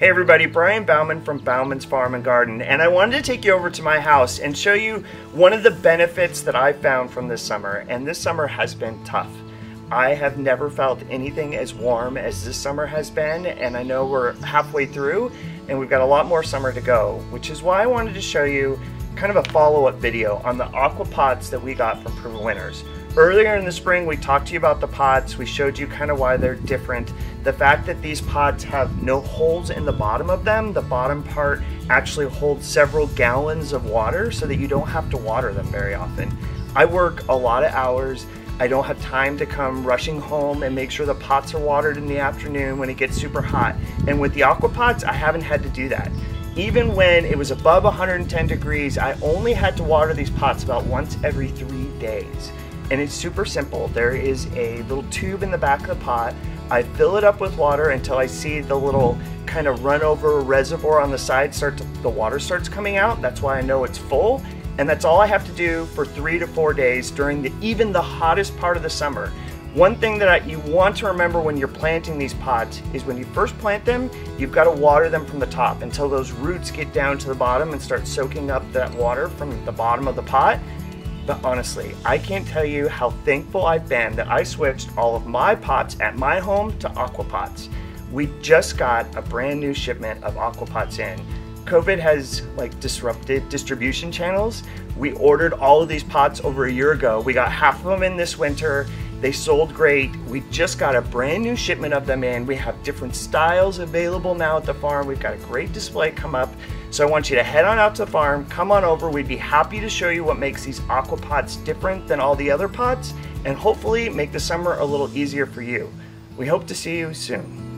Hey everybody, Brian Bauman from Bauman's Farm and Garden, and I wanted to take you over to my house and show you one of the benefits that I found from this summer, and this summer has been tough. I have never felt anything as warm as this summer has been, and I know we're halfway through, and we've got a lot more summer to go, which is why I wanted to show you kind of a follow-up video on the aqua pots that we got from Proven Winners. Earlier in the spring, we talked to you about the pots. We showed you kind of why they're different. The fact that these pots have no holes in the bottom of them, the bottom part actually holds several gallons of water so that you don't have to water them very often. I work a lot of hours. I don't have time to come rushing home and make sure the pots are watered in the afternoon when it gets super hot. And with the aqua pots, I haven't had to do that. Even when it was above 110 degrees, I only had to water these pots about once every three days and it's super simple. There is a little tube in the back of the pot. I fill it up with water until I see the little kind of run over reservoir on the side start to, the water starts coming out. That's why I know it's full. And that's all I have to do for three to four days during the, even the hottest part of the summer. One thing that I, you want to remember when you're planting these pots is when you first plant them, you've got to water them from the top until those roots get down to the bottom and start soaking up that water from the bottom of the pot. But honestly, I can't tell you how thankful I've been that I switched all of my pots at my home to aquapots. We just got a brand new shipment of aquapots in. COVID has like disrupted distribution channels. We ordered all of these pots over a year ago. We got half of them in this winter they sold great. We just got a brand new shipment of them in. We have different styles available now at the farm. We've got a great display come up. So I want you to head on out to the farm, come on over. We'd be happy to show you what makes these aqua pots different than all the other pots and hopefully make the summer a little easier for you. We hope to see you soon.